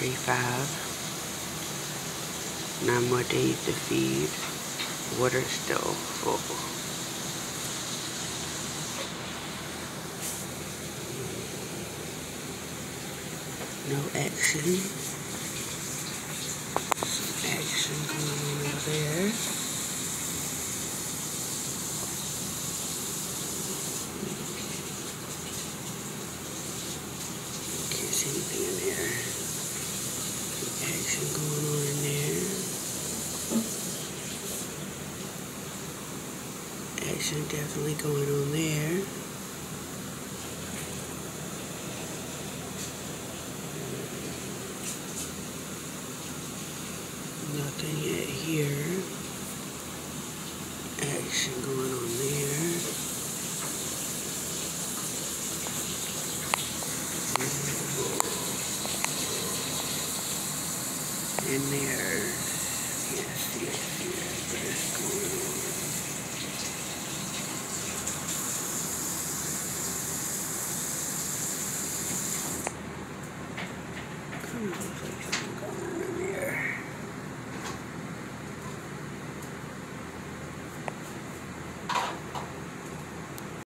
Day five. Nine more days to feed. Water still full. No action. Some action going on over there. Can't see anything in there. Action going on in there. Action definitely going on there. Nothing yet here. Action going on in there. Yes, yes, yes, yes. going? Come on, please.